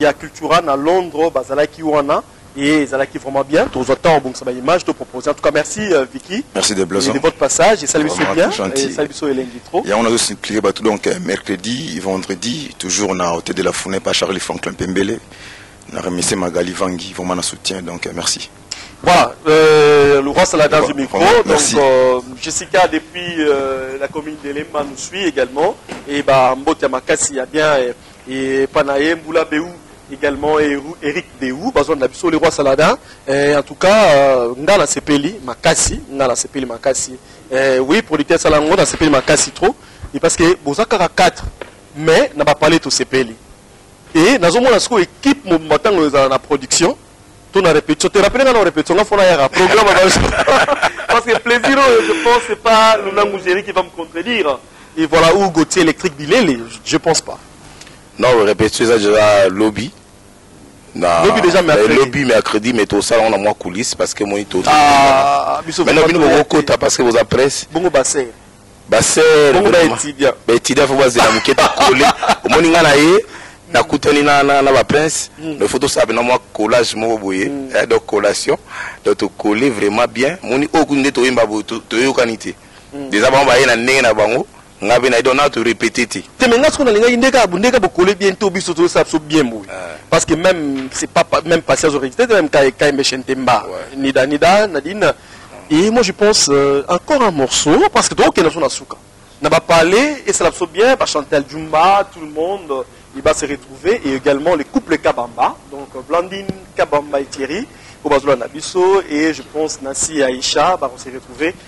ya cultura na londres bazalaki wana et ezalaki vraiment bien tozwa ntango obongisa ba image to propose en tout cas merci euh, vicky merci de blason de votre passage esali biso bien esali biso elengi trop yango nazo supplique bato donc euh, mercredi vendredi toujours na hôtel de la fourne par charlie franklin pembele na remercie magali vangi vraiment na soutien donc euh, merci voilà, euh, Laurent Saladin du micro. Donc, euh, Jessica, depuis euh, la commune d'Elema, nous suit également. Et bah, Mbota Makassi a bien et Panaye Mboula Beou également et Eric Beou bazon na biso le roi Saladin et en tout cas euh, nga na sepeli makasi nga na sepeli makasi et oui producteur Salango na sepeli makasi trop et parce que boza kaka 4 mais na ba parler to sepeli et nazo mona siko équipe mo matango ezala na production to na répétition te rappeler nga na répétition nga fona yaka programme parce que plaisir je pense c'est pas le langue qui va me contredire Et voilà où Gauthier électrique bilele, je pense pas. Non, le répétition ça déjà lobby. Na, lobby déjà mercredi. Lobby mercredi mais tout ça on a moins coulisses parce que moi tout. Ah, biso. Mais non, bino boko ta parce que vous a presse. Bongo bassin. Bassin. Bongo ba etidia. Ba etidia faut baze na muketa collé. Omoni nga na ye nakutani na na na ba prince mm. mais faut tout ça bino moi collage moko boye mm. eh, donc collation donc to coller vraiment bien moni oku ndete oyemba bo to yokani te. hmm. deja bango baye na ndenge na bango nga mpe naye donc natu répété te te mais nga soko nalingaki ndeka ndeka bokole bien to biso tozosala biso bien boye ah. parce que même c'est pas même passé azo récité même kaembe shentemba nida nida nadine et moi je pense euh, encore un morceau parce que tokokenda so na suka na bapale esala biso bien bachantel jumba tout le monde il va se retrouver et également les couples kabamba donc euh, blandine kabamba et thierry oyo bazolanda biso et je pense nasi aisha bakose retrouver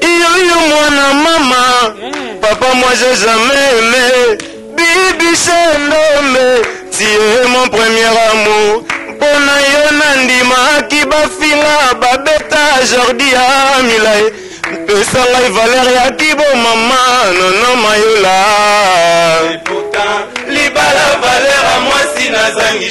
Iyo iyo mwana mama papa moi je jamais aimé bibi sendombe tu es mon premier amour mpo na yo nandimaki bafinga babeta jordi ya milai mpesa ngai valeur ya kibo mama nono mayola libala valeur ya mwasi nazangi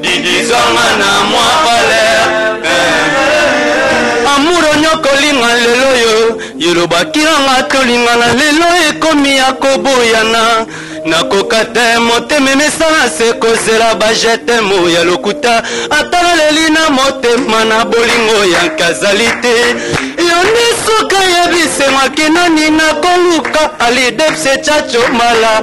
Didi zonga na mwa valeur eh. Amour onyokolinga lelo yo yelobaki nanga tolingana lelo ekomi ya koboyana nakoka te motema emesana se kozela bajetemo ya lokuta ata naleli na motema na bolingo ya nkazali te yo nde suka yebisemaki nani nakoluka alidepse chacho mala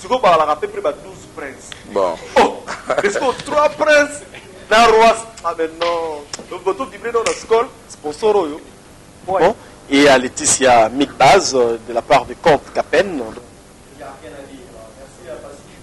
sikoyo babalaka pe pre ba 12 prince bon oh mais sikoyo 3 prince na rois ah mais non boto vibre non na skol sponsor oyo bon et à Laetitia Mick Baz euh, de la part de Comte Capen